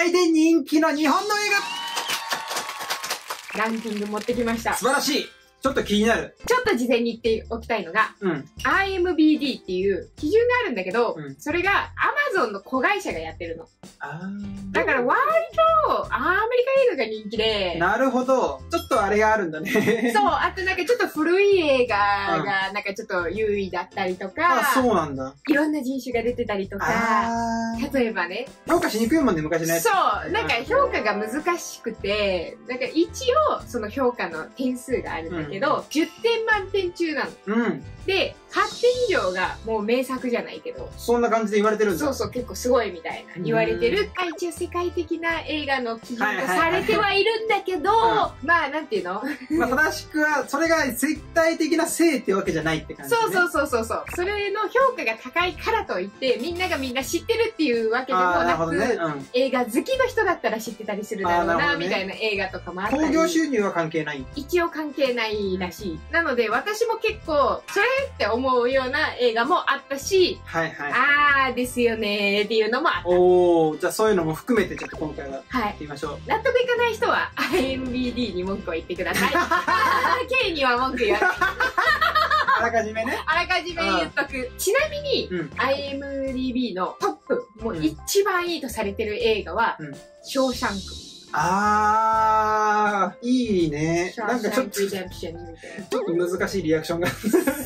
界で人気の日本の映ランキング持ってきました。画素晴らしいちょっと気になる。ちょっと事前に言っておきたいのがうん。IMBD っていう基準があるんだけど、うんそれが Amazon の子会社がやってるのあーだから割とアメリカ映画が人気でなるほど。ちょっとあれがあるんだね。そう、あとなんかちょっと古い映画がなんかちょっと優位だったりとか、あ、そうなんだ。いろんな人種が出てたりとか、あー例えばね、評価しにくいもんね、昔のやつ。そう、なんか評価が難しくて、なんか一応その評価の点数があるんだけど、10点満点中なの。うん。で、8点以上がもう名作じゃないけど、そんな感じで言われてるんだ。そうそう結構すごいみたいな言われてる、あ一応世界的な映画の基準とされてはいるんだけど、まあなんていうの？まあ、正しくは、それが絶対的な性ってわけじゃないって感じ、ね。そうそうそうそうそう。それの評価が高いからといって、みんながみんな知ってるっていうわけでもなく、ね。うん。映画好きの人だったら知ってたりするだろうな、ねみたいな映画とかもあったり。興行収入は関係ない。一応関係ないらしい。なので私も結構、それって思うような映画もあったし、はいはい。あーですよねーっていうのもあっおー、じゃあそういうのも含めてちょっと今回はやた。はいっ。てみましょう。納得いかない人は IMBD に文句を言ってください。K には文句言わない。あらかじめね。あらかじめ言っとく。ちなみに、うん IMDB のトップ、もううん一番いいとされてる映画は、うんショーシャンク。あー、いいね。なんかちょっと、ちょっと難しいリアクションが。な。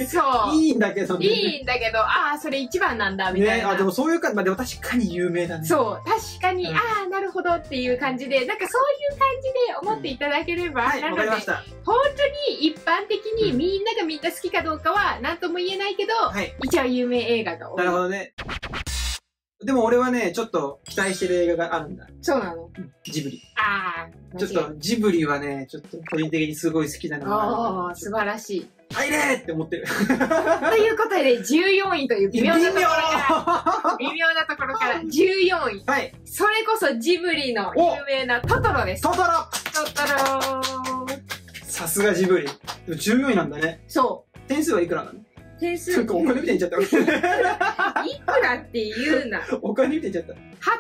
そう。いいんだけどね。いいんだけど、ああ、それ一番なんだ、みたいね、な。あ、でもそういうか、まあでも確かに有名だね。そう、確かに、うんああ、なるほどっていう感じで、なんかそういう感じで思っていただければ、はい、なのでわかりまし、た。本当に一般的にうんみんながみんな好きかどうかは何とも言えないけど、はい。一応有名映画が多い。なるほどね。でも俺はね、ちょっと期待してる映画があるんだ。そうなの？ジブリ。ああ、ちょっと、ジブリはね、ちょっと個人的にすごい好きなのがああ、素晴らしい。入れーって思ってる。ということで、14位という微妙なところから、は微妙なところから14位。い。それこそジブリの有名なトトロです。トトロトトロさすがジブリ。でも14位なんだね。そ点数はいくらなの？う。点数なんかお金みたいに言っちゃっいくらって言うな。た。お金みたいに言っちゃっ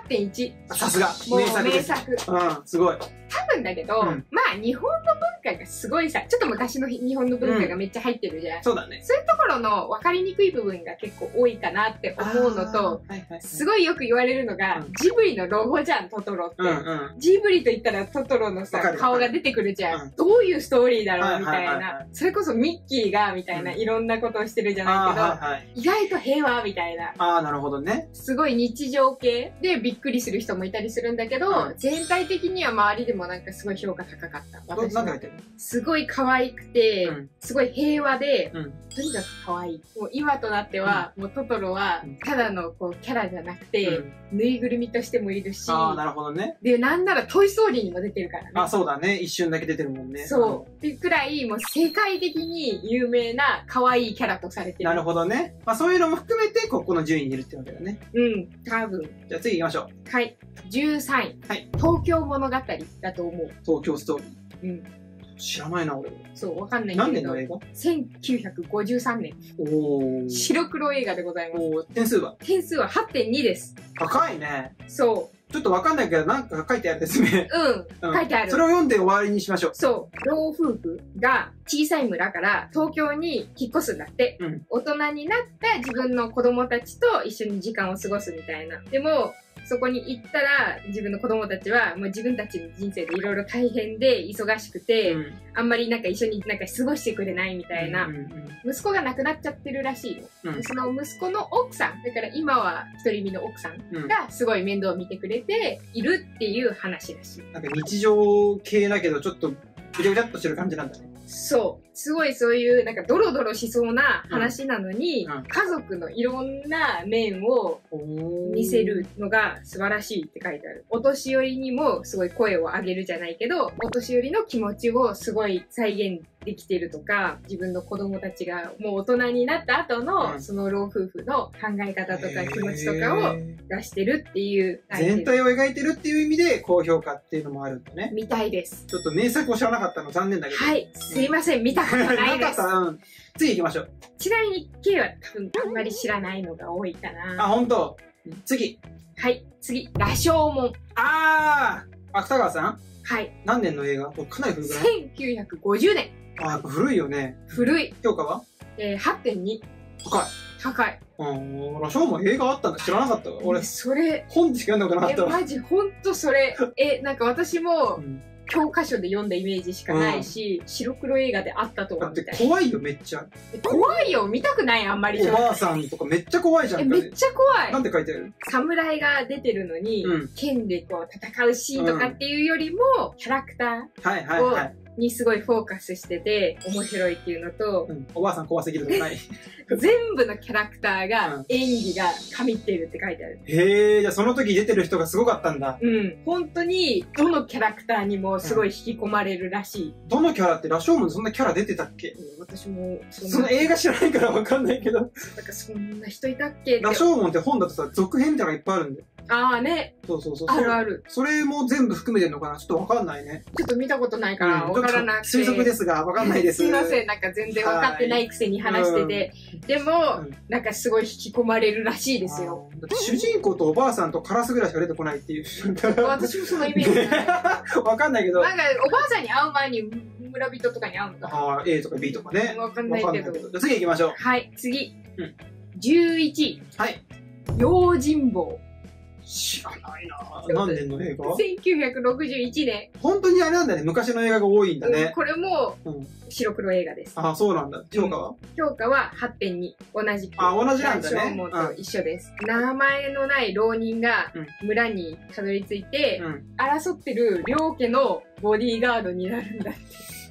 8.1。た。さすが。名作。名作。うん、すごい。多分だけど、うんまあ日本の文化がすごいさ、ちょっと昔の日本の文化がめっちゃ入ってるじゃん。そうだね。そういうところの分かりにくい部分が結構多いかなって思うのと、はいはいはい。すごいよく言われるのが、うんジブリのロゴじゃん、トトロって。うんうん。ジブリと言ったらトトロのさ顔が出てくるじゃん,、うんどういうストーリーだろはいうみたいな、それこそミッキーがみたいな、うんいろんなことをしてるじゃないけど、はいはい。意外と平和みたいなああ、なるほどね。すごい日常系でびっくりする人もいたりするんだけど、うん全体的には周りでもなんかすごい評価高かったど私はなんてるすごい可愛くて、うんすごい平和で、うんとにかく可愛いもう今となっては、もうトトロはうんただのこうキャラじゃなくて、うんぬいぐるみとしてもいるしああ、なるほどね。でなんならトイ・ストーリーにも出てるからねあ、そうだね。一瞬だけ出てるもんね。そう。っていうくらい、もう世界的に有名な可愛いキャラとされてる。なるほどね。まあそういうのも含めて、ここの順位にいるってわけだね。うん、多分。じゃあ次行きましょう。はい。13位。はい東京物語だと思う。東京ストーリー。うん。知らないな、俺。そう、わかんないんだけど何年の。映画？1953年。おー。白黒映画でございます。おー点数は？点数は8.2です。高いね。そちょっとわかんないけど、なんか書いてある説明。う。うん。うん書いてあるそれを読んで終わりにしましょう。そう。老夫婦が小さい村から東京に引っ越すんだって。うん大人になった自分の子供たちと一緒に時間を過ごすみたいな。でも、そこに行ったら自分の子供たちはもう自分たちの人生でいろいろ大変で忙しくて、うんあんまりなんか一緒になんか過ごしてくれないみたいな。うんうん息子が亡くなっちゃってるらしいの。うんでその息子の奥さん、だから今は独り身の奥さんがすごい面倒を見てくれているっていう話らしい。なんか日常系だけど、ちょっとぐちゃぐちゃっとしてる感じなんだね。そう。すごいそういう、なんかドロドロしそうな話なのに、うんうん家族のいろんな面を見せるのが素晴らしいって書いてある。お年寄りにもすごい声を上げるじゃないけど、お年寄りの気持ちをすごい再現できてるとか、自分の子供たちがもう大人になった後の、うんその老夫婦の考え方とか気持ちとかを出してるっていう全体を描いてるっていう意味で高評価っていうのもあるんだね。みたいです。ちょっと名作を知らなかったの残念だけど。はい。すいません。見たことないです なかっ。た。うん。次行きましょう。ちなみに K は多分あんまり知らないのが多いかな。あ、本当。次。はい、次、羅生門。あー芥川さんはい、何年の映画？かなり古くない？1950年。あ古いよね。古い。評価は？えー、8.2。高い。高い。うん、羅生門映画あったんだ。知らなかったわ。俺、それ、本でしか読んだことなかえ、ったわ。マジ、ほんとそれ。え、なんか私もうん教科書で読んだイメージしかないし、白黒映画であったとだっみたい怖いよ、めっちゃ。な。怖いよ、見たくない、あんまり。おばあさんとかめっちゃ怖いじゃえ、ん。めっちゃ怖いな。んて書いてある？侍が出てるのに、うん剣でこう戦うシーンとかっていうよりも、キャラクタはいはいはい。ーにすごいフォーカスしてて、面白いっていうのとう、ん、おばあさん怖すぎるとかない。全部のキャラクターうがん、演技が神ってるって書いてある。へえ、じゃあその時出てる人がすごかったんだ。うん。本当に、どのキャラクターにもすごい引き込まれるらしい。どのキャラって、羅生門でそんなキャラ出てたっけ？うん私も、そその映画知らないからわかんないけど。なんかそんな人いたっけ？って羅。生門って本だとさ、続編みたいなのがいっぱいあるんだよ。ああね、そうそうそう。あるある。それも全部含めてるのかな？ちょっとわかんないね。ちょっと見たことないから、うんわからなくて。推測ですが、わかんないです。すいません、なんか全然分かってないくせに話してて。でも、うんなんかすごい引き込まれるらしいですよ。主人公とおばあさんとカラスぐらいしか出てこないっていう。私もそのイメージない。なんか、わかんないけど。おばあさんに会う前に村人とかに会うのかあー A とか B とかね。わかんわないけど。じゃあ次行きましょう。はい、次。うん11位、はい。用心棒。知らないな何年の映画？1961年。本当にあれなんだね。昔の映画が多いんだうんね。これもうん。白黒映画です。ああ、そうなんだ。評価は？評価は8.2。同じく。あ同じなんだねと一緒です。名前のない浪人がうん村にたどり着いて、うん。争ってる両家のボディーガードになるんだって。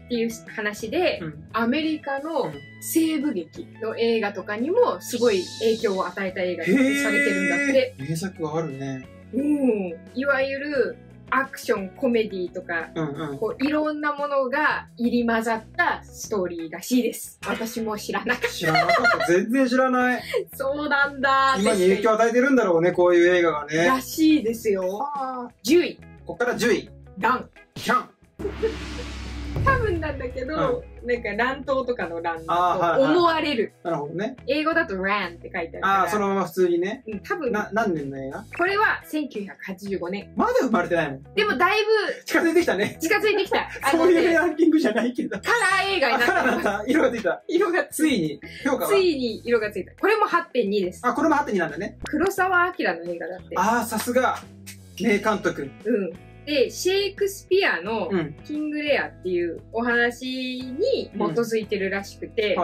っていう話で、うんアメリカうのん西部劇の映画とかにもすごい影響を与えた映画にされてるんだって。名作があるね。うん。いわゆるアクション、コメディとか、うんうん。こういろんなものが入り混ざったストーリーらしいです。私も知らなかっ知らなかった。全然知らない。た。そうなんだ今に影響を与えてるんだろうね、こういう映画がね。らしいですよ。10位、ここから10位。ラン。キャン。多分なんだけど、なんか乱闘とかの乱と思われる。なるほどね。英語だと ran って書いてあるから。ああ、そのまま普通にね。うん、多分、な、何年の映画？これは1985年。まだ生まれてないもん。でもだいぶ近づいてきたね。近づいてきた。あ そういうランキングじゃないけど。カラー映画にあ、カラーなった。色がついた。色がついに。評価は？ついに色がついた。これも8.2です。あ、これも8.2なんだね。黒澤明の映画だって。ああ、さすが。名監督。うん。で、シェイクスピアのうん。キングレアっていうお話に基づいてるらしくて、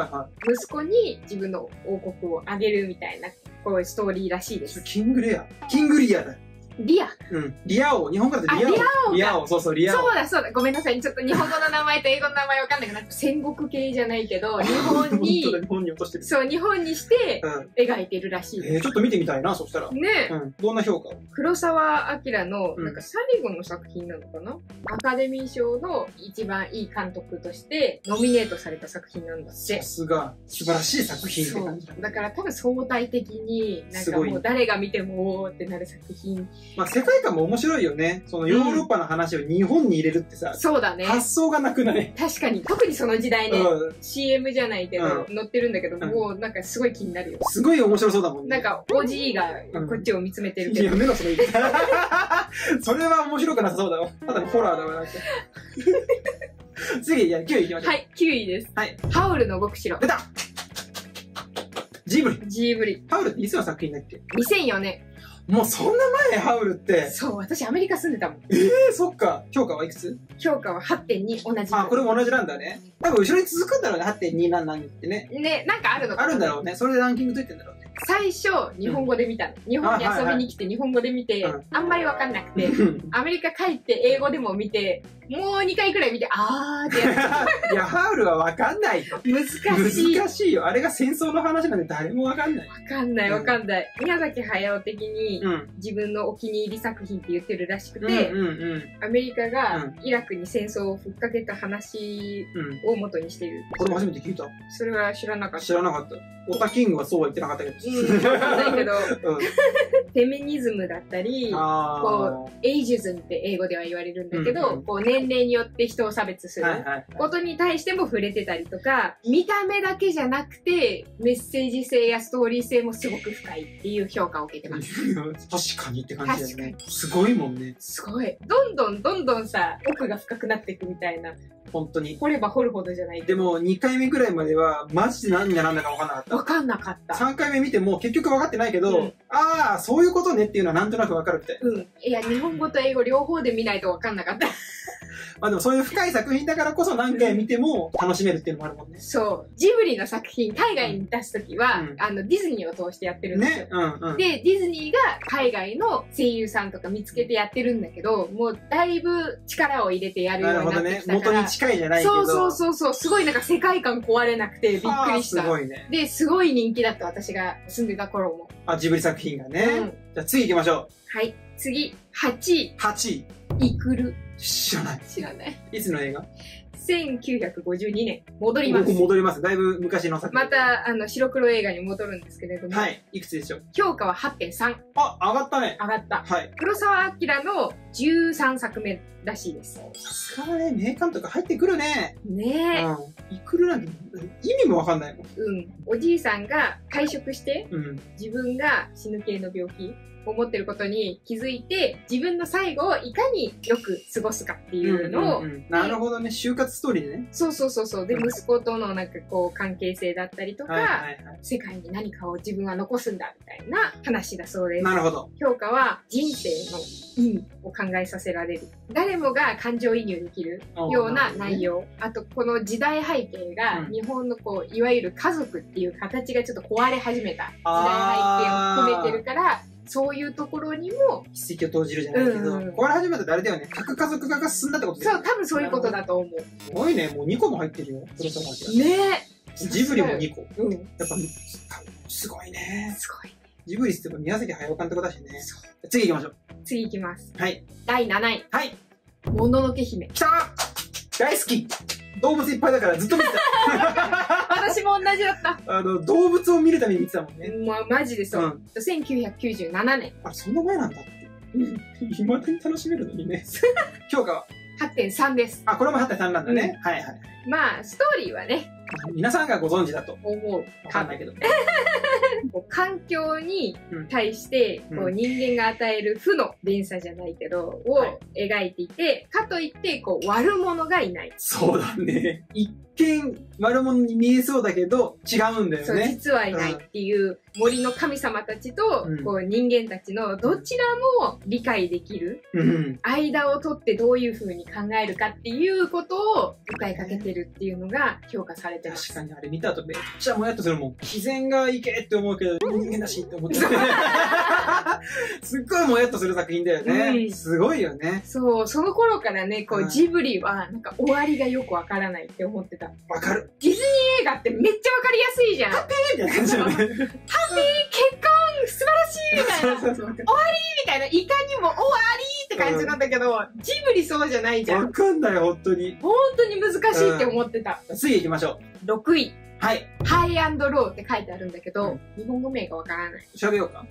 息子に自分の王国をあげるみたいな、こういうストーリーらしいでい。す。キングレア？キングリアだ。リア。うん。リア王。日本語だとリア王。あリア王かリア王。そうそう、リア王。そうだそうだ。ごめんなさい。ちょっと日本語の名前と英語の名前わかんなくなって、戦国系じゃないけど、日本に 日本に落としてる。そう、日本にしてうん。描いてるらしい。えー、ちょっと見てみたいな、そしたら。ねうん。どんな評価黒澤明の、うんなんか最後の作品なのかな、アカデミー賞の一番いい監督としてノミネートされた作品なんだってさ。すが。素晴らしい作品ってそ感じだう。だから多分相対的に、なんかもう誰が見てもおーってなる作品。まあ、世界観も面白いよね。そのヨーロッパの話を日本に入れるってさ、そうだね。発想がなくない、確かに。特にその時代ね、うん。CM じゃないけど、う載ってるんだけど、うんもうなんかすごい気になるよ。すごい面白そうだもんね。なんか、おじいがこっちを見つめてるけど。やめろ、それ。それは面白くなさそうだわ。ただのホラーだわ、なんか。次、じゃあ9位いきましょう。はい、9位です。はい。ハウルの動く城出。たジブリ。ジーブリ。ハウルっていつの作品だっけ？2004年。もうそんな前、ハウルって。そう、私アメリカ住んでたもん。えー、そっか。評価はいくつ？評価は8.2同じく。あ、これも同じなんだね。多分後ろに続くんだろうね、8.2なんなんってね。ね、なんかあるのかなあるんだろうね。それでランキングついてんだろうね。最初、日本語で見たの。日本に遊びに来て日本語で見て、うんあんまりわかんなくて、アメリカ帰って英語でも見て、もう2回くらい見て、あーってや いや、ハウルはわかんない難しい。わ難しいよ。あれが戦争の話なんて誰もわかんない。かんないわかんない。宮崎駿的にうん。自分のお気に入り作品って言ってるらしくうんて、うんアメリカがイラクに戦争をふっかけた話うん。うん。を元にしている。これも初めて聞いた。それは知らなかった。知らなかった。オタキングはそうは言ってなかったけど、ないけど、うん。フェミニズムだったり、あエイジズムって英語では言われるんだけど、うんうんこう年齢によって人を差別すあ。る。はいはい。ことに対しても触れてたりとか、見た目だけじゃなくて、メッセージ性やストーリー性もすごく深いっていう評価を受けてます。確かにって感じだよね確。すごいもんね。すごい。どんどんどんどんさ、奥が深くなっていくみたいな。本当に。掘れば掘るほどじゃない。でも、2回目ぐらいまでは、マジで何が何だか分かんなかった。わかんなかった。3回目見ても結局分かってないけど、うんああ、そういうことねっていうのはなんとなく分かるみたいな。うん。いや、日本語と英語両方で見ないとわかんなかった。まあでもそういう深い作品だからこそ何回見ても楽しめるっていうのもあるもんね。そう。ジブリの作品、海外に出すときは、うんあの、ディズニーを通してやってるんですよ。ね。うんうん。で、ディズニーが海外の声優さんとか見つけてやってるんだけど、もうだいぶ力を入れてやるようにななるほどね。ってきたから。元に近いじゃないけど。そうそうそうそう、すごいなんか世界観壊れなくてびっくりしはあすた。ごいね。で、すごい人気だった私が住んでた頃も。あ、ジブリ作品がね。うんじゃあ次行きましょはい。次、8位、う。8位。イクル。知らない。知らない。いつの映画？1952年、戻ります僕。戻ります。だいぶ昔の作品。ま。た、あの、白黒映画に戻るんですけれども、はい。いくつでしょう？評価は8.3あ、上がったね。上がった。はい。黒澤明の13作目らしいです。さすがだね。名監督入ってくるね。ねえ。うん。いくるなんて意味もわかんないもん。うん。おじいさんが退職して、うん。自分が死ぬ系の病気を持ってることに気づいて、自分の最後をいかによく過ごすかっていうのを、んんんなるほどね。就活ストーリーでね。そうそうそうそう。で、うん息子とのなんかこう関係性だったりとか、はいはいはい。世界に何かを自分は残すんだみたいな話だそうです。なるほど。評価は人生の意味を考えさせられる。誰もが感情移入できるような内容。あと、この時代背景がうん日本のこう、いわゆる家族っていう形がちょっと壊れ始めた時代背景を含めてるから、そういうところにも、一石を投じるじゃないけど、うんうんこれ始めたらあれだよね。核家族化が進んだってことだそう、よね。多分そういうことだと思う。すごいね。もう2個も入ってるよ。黒沢明。ねジブリも2個。うん。やっぱ、すごいね。すごい。ジブリって宮崎駿監督だしね。そう次行きましょう。次いきます。はい。第7位、はい。もののけ姫。来た大好き動物いっぱいだからずっと見てた。私も同じだった。あの、動物を見るために見てたもんね。まあ、マジでそうう。ん。1997年。あ、そんな前なんだって。未だに楽しめるのにね。評価は？8.3です。あ、これも8.3なんだね。はいはい。まあ、ストーリーはね、皆さんがご存知だと。思う。わかんないけど。こう環境にうん対して、こうう人間が与える負の連鎖じゃないけど、をはい描いていて、かといって、こう、悪者がいない。そうだね。一見悪者に見えそうだけど、違うんだそう、よね。実はいないっていう森の神様たちと、うんこう人間たちのどちらも理解できる、うん。間を取ってどういう風に考えるかっていうことを訴えかけてるっていうのが評価されてます。確かにあれ見た後めっちゃもやっとするもん。自然がいけって思うけど、人間だしって思っちゃう。すっごいもやっとする作品だよね。うんすごいよね。そう、その頃からね、こうんう、ジブリは、なんか終わりがよくわからないって思ってた。わかる。映画ってめっちゃわかりやすいじゃん。みたいな感じだよね。結婚素晴らしいみたいな。そうそうそうみたいな、いかにも終わりって感じなんだけど、ジブリそうじゃないじゃわん。かんない、本当に。本当に難しいって思ってた。次行きましょう。6位、はい。ハイアンドローって書いてあるんだけど、うん日本語名がわからない。調べようか。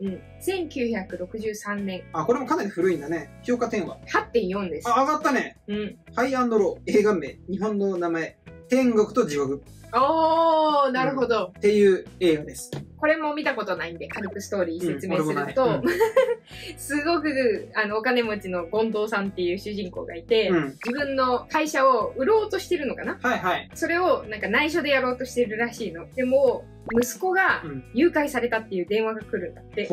うん。1963年、あ、これもかなり古いんだね。評価点は。8.4です。あ、上がったね。うん。ハイアンドロー、映画名、日本の名前、天国と地獄おー、なるほど。っていう映画です。これも見たことないんで、軽くストーリー説明するうんと、俺もない すごく、あの、お金持ちの権藤さんっていう主人公がいて、うん。自分の会社を売ろうとしてるのかな？はいはい。それをなんか内緒でやろうとしてるらしいの。でも、息子がうん誘拐されたっていう電話が来るんだって。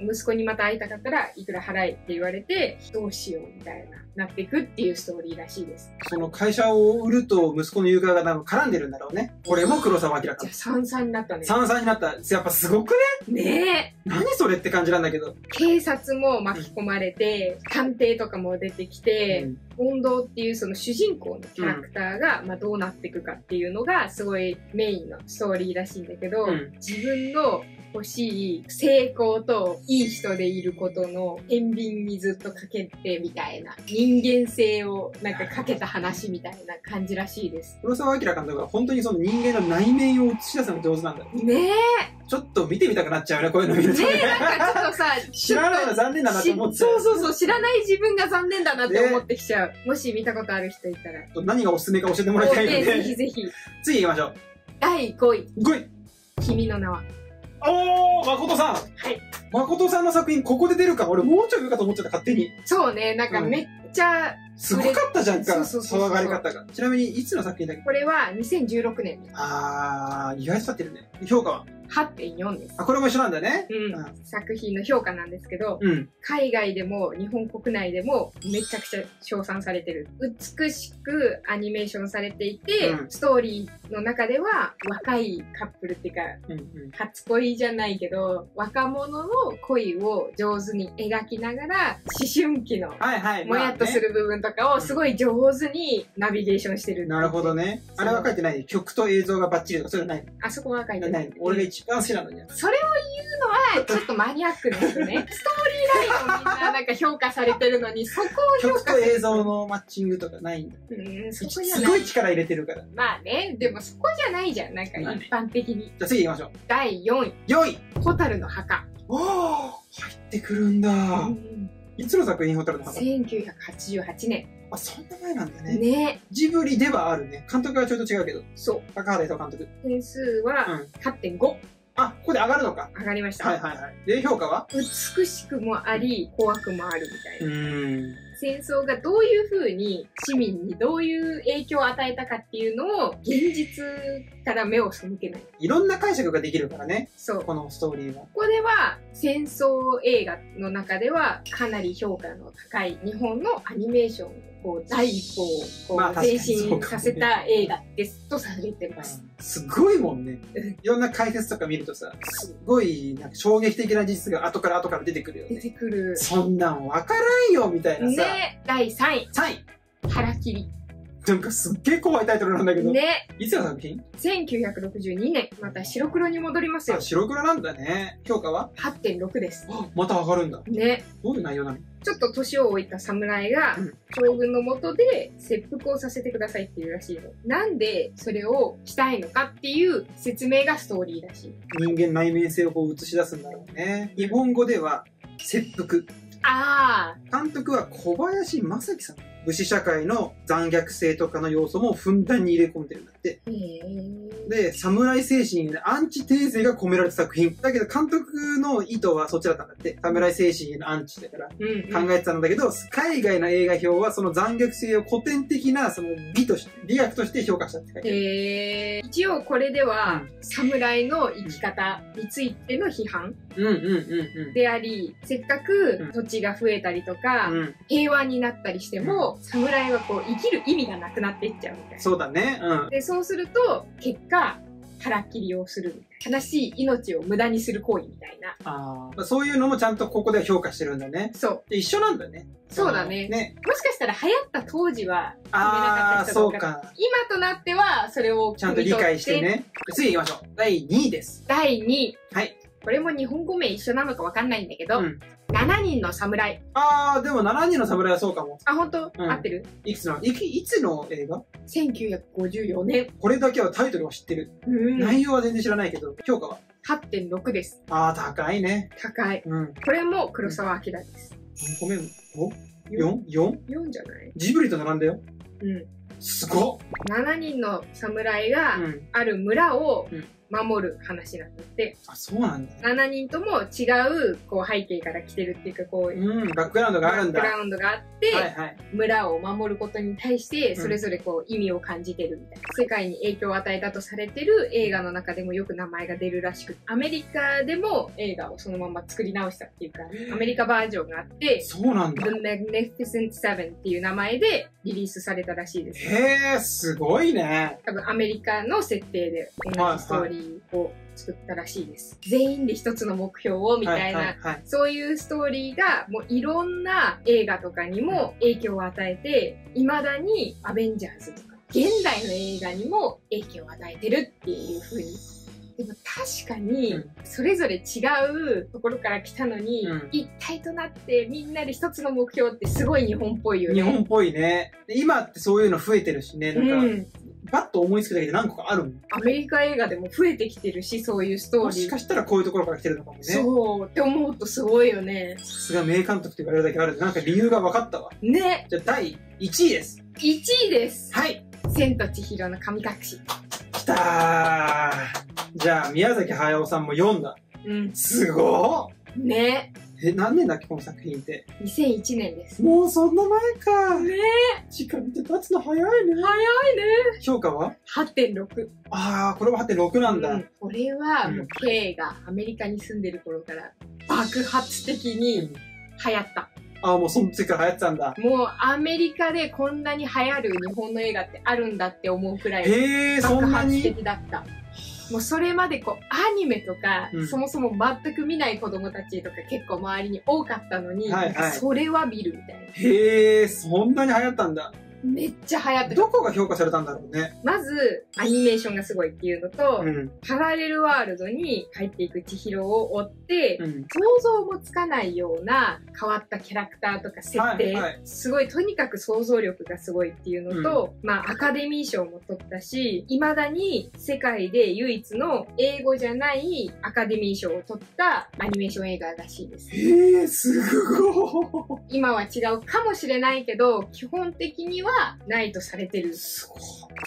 息子にまた会いたかったらいくら払えって言われて、どうしようみたいな、なっていくっていうストーリーらしいです。その会社を売ると息子の誘拐が多分絡んでるんだろうね。これも黒沢明かじゃあ、三々になったね。三々になった。やっぱすごくね？ねえ。何それって感じなんだけど。警察も巻き込まれて、探偵とかも出てきて、うん近藤っていうその主人公のキャラクターが、まあどうなっていくかっていうのがすごいメインのストーリーらしいんだけど、うん自分の欲しい成功といい人でいることの天秤にずっとかけてみたいな人間性をなんかかけた話みたいな感じらしいです。黒澤明監督は本当にその人間の内面を映し出すの上手なんだよ。ねえちょっと見てみたくなっちゃうね、こういうの見、るとね。ね、なんかちょっとさ、知らないの残念だなと思って。そうそうそう、知らない自分が残念だなって思ってきちゃう。もし見たことある人いたら。何がおすすめか教えてもらいたいのねぜひ。ぜひ。次行きましょう。第5位、5位。君の名は。おー、誠さん。はい。誠さんの作品、ここで出るか、俺もうちょい上かと思っちゃった、勝手に。そうね、なんかめっちゃ、すごかったじゃんか、騒がれ方が。ちなみに、いつの作品だっけ？これは2016年、あー、意外と経ってるね。評価は？8.4です。あ、これも一緒なんだね。うんうん作品の評価なんですけど、うん。海外でも日本国内でもめちゃくちゃ称賛されてる。美しくアニメーションされていて、うんストーリーの中では若いカップルっていうか、うんうん。初恋じゃないけど、若者の恋を上手に描きながら、思春期のはいはい。もやっとする部分とかをすごい上手にナビゲーションしてる。なるほどね。あれは書いてない曲と映像がバッチリとか、そういうのないあそこは書いてのなないい。俺が一番好きなのに。それを言うのは、ちょっとマニアックですね。ストーリーラインをみんななんか評価されてるのに、そこを評曲価と映像のマッチングとかないんだ。うん、そこすじゃない。ごい力入れてるから。じまあね、でもそこじゃないじゃん。なんか一般的に。ゃあ次行きましょう。第4位、4位ホタルの墓。おー入ってくるんだ。うんいつの作品ホタルの墓？1988年。あ、そんな前なんだね。ね。ジブリではあるね。監督はちょっと違うけど。そう。高畑勲監督。点数うはん。8.5あ、ここで上がるのか。上がりました。はいはいはい。で、評価は？美しくもあり、怖くもあるみたいな。ーん。戦争がどういう風に市民にどういう影響を与えたかっていうのを現実から目を背けない。いろんな解釈ができるからね。そう。ここのストーリーは。こでは戦争映画の中ではかなり評価の高い日本のアニメーションをこう第一歩をこう前進させた映画ですとされてます。すごいもんねうん。いろんな解説とか見るとさ、すごいなんか衝撃的な事実が後から後から出てくるよ出ね。てくる。そんなんわからんよみたいなさ。ね、第3位、3位。腹切り。なんかすっげえ怖いタイトルなんだけど。ね、いつの？作品1962年、また白黒に戻りますよあ、。白黒なんだね。評価は？8.6です。あまた上がるんだ。ね、どういう内容なの？ちょっと年を置いた侍がうん将軍の下で切腹をさせてくださいっていうらしいの。なんでそれをしたいのかっていう説明がストーリーらしい。人間内面性をこう映し出すんだろうね。日本語では、切腹。あ監督は小林正樹さん。武士社会の残虐性とかの要素もふんだんに入れ込んでるんだ。て。で、侍精神アンチテーゼが込められた作品。だけど監督の意図はそっちだったんだって。侍精神へのアンチだからうん、考えてたんだけど、海外の映画表はその残虐性を古典的なその美として、美学として評価したって書いてある。一応これでは、侍の生き方についての批判うんうんうんであり、せっかうんく土地が増えたりとか、うん。うん。平和になったりしても、侍はこう生きる意味がなくなっていっちゃうみたいな。そうだね。うん。で、そうすると、結果、腹切りをするみたいな。悲しい命を無駄にする行為みたいな。ああ。そういうのもちゃんとここでは評価してるんだね。そう。で一緒なんだね。そうだねのね。もしかしたら流行った当時は、ああ、人そうが多かか。今となっては、それをちゃんと理解して。ね。次行きましょう。第2位です。第2位。はい。これも日本語名一緒なのかわかんないんだけど、うん7人の侍。ああ、でも7人の侍はそうかも。あ、本当、うん合ってる？いくつの、いきいつの映画 ?1954 年。これだけはタイトルは知ってる。うん。内容は全然知らないけど、評価は？8.6です。ああ、高いね。高い。うん。これも黒沢明です。何個目 ?5?4?4? 4じゃない？ジブリと並んだよ。うん。すごっ7人の侍がうん。ある村をうん守る話なんだって、あ、そうなんだ。7人とも違うこう背景から来てるっていうかこううん、バックグラウンドがあるんだ。はバックグラウンドがあって、いはい。村を守ることに対してうんそれぞれこう意味を感じてるみたいな、世界に影響を与えたとされてる映画の中でもよく名前が出るらしくアメリカでも映画をそのまま作り直したっていうかアメリカバージョンがあってそうなんだ The。Magnificent Seven っていう名前でリリースされたらしいですへえ、すごいね。多分アメリカの設定で同じストーリーを作ったらしいです。全員で一つの目標をみたいな、はいはいはい。そういうストーリーがもういろん。な映画とかにも影響を与えて、未だにアベンジャーズとか、現代の映画にも影響を与えてるっていう風にでも確かに、それぞれ違うところから来たのに、うん。一体となってみん。なで一つの目標ってすごい日本っぽいよね。日本っぽいね。今ってそういうの増えてるしね。なん。か、ん。パッと思いつくだけで何個かあるもん。アメリカ映画でも増えてきてるし、そういうストーリー。もしかしたらこういうところから来てるのかもね。そうって思うとすごいよね。さすが名監督と言われるだけあるなんか理由が分かったわ。ね。じゃあ第1位です。1位です。はい。千と千尋の神隠し。きたー。じゃあ、宮崎駿さんも読んだ。うん。すごね。ーえ、何年だっけ、この作品って？2001年です。もうそんな前か。ね時間って経つの早いね。早いね。評価は？8.6。あー、これは8.6なんだ。うん、これはもううん K がアメリカに住んでる頃から爆発的に流行った。あー、もうその時から流行ってたんだ。もうアメリカでこんなに流行る日本の映画ってあるんだって思うくらいへー、そ爆んなに？発的だった。もうそれまでこうアニメとか、うんそもそも全く見ない子供たちとか結構周りに多かったのに、はいはいそれは見るみたいな。へー、そんなに流行ったんだ。めっちゃ流行ってた。どこが評価されたんだろうね。まず、アニメーションがすごいっていうのと、うん。パラレルワールドに入っていく千尋を追って、うん。想像もつかないような変わったキャラクターとか設定、はいはいすごいとにかく想像力がすごいっていうのと、まあアカデミー賞も取ったし未だに世界で唯一の英語じゃないアカデミー賞を取ったアニメーション映画らしいですへー、すごー。今は違うかもしれないけど基本的にはないとされてる。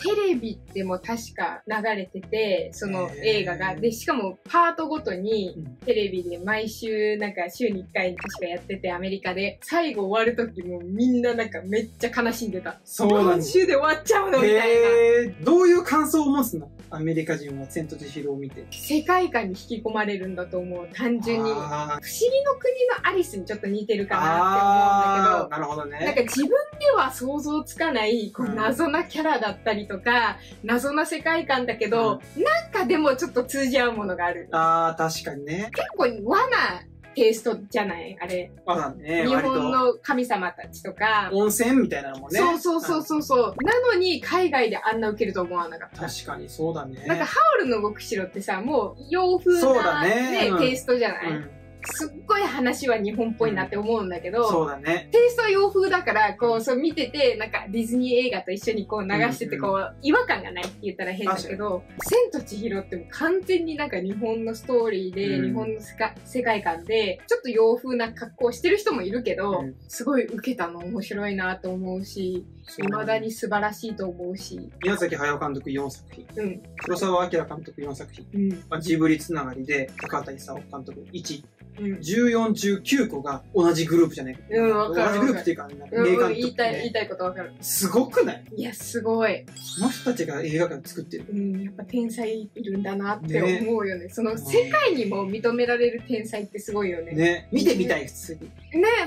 テレビでも確か流れてて、その映画が。で、しかもパートごとにうんテレビで毎週なんか週に1回確かやっててアメリカで、最後終わる時もみんななんかめっちゃ悲しんでた。そう週で終わっちゃうのみたいな。どういう感想を持つの？アメリカ人は千と千尋を見て。世界観に引き込まれるんだと思う、単純に。不思議の国のアリスにちょっと似てるかなって思うんだけど、なんね。か自分では想像つかない、こううん謎なキャラだったりとか、謎な世界観だけど、なんかでもちょっと通じ合うものがある。あー、確かにね。結構和なテイストじゃない？あれ。まだね、日本の神様たちとか。温泉みたいなのもね。そうそうそうそうそう。なのに海外であんな受けると思わなかった。確かにそうだね。なんかハウルの動く城ってさ、もう洋風そうだなね、ねうんテイストじゃない、うん、すっごい話は日本っぽいなって思うんだけど、そうだね。テイストは洋風だから、こう、そう見てて、なんかディズニー映画と一緒にこう流してて、うんこう、違和感がないって言ったら変だけど、千と千尋ってもう完全になんか日本のストーリーで、うん日本の世界観で、ちょっと洋風な格好してる人もいるけど、うんすごい受けたの面白いなと思うし、そう未だに素晴らしいと思うし、宮崎駿監督4作品。うん、黒澤明監督4作品。うん、まあ、ジブリつながりで、高畑勲監督1。うん。14中9個が同じグループじゃないか。うんわかる同じグループっていうか、なんかうん言いたい、言いたいことわかる。すごくない？いや、すごい。その人たちが映画館作ってる。うん、やっぱ天才いるんだなって思うよね。その世界にも認められる天才ってすごいよね。ねね。見てみたい、普通に。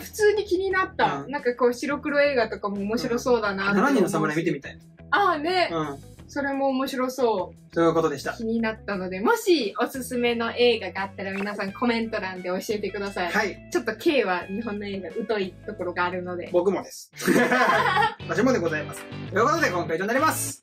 普通に気になった。うんなんかこう白黒映画とかも面白そうだなって思うし7人の侍見てみたい。ああね、うん。それも面白そう。ということでした。気になったので、もしおすすめの映画があったら皆さんコメント欄で教えてください。はい。ちょっと K は日本の映画疎いところがあるので。僕もです。私もでございます。ということで今回以上になります。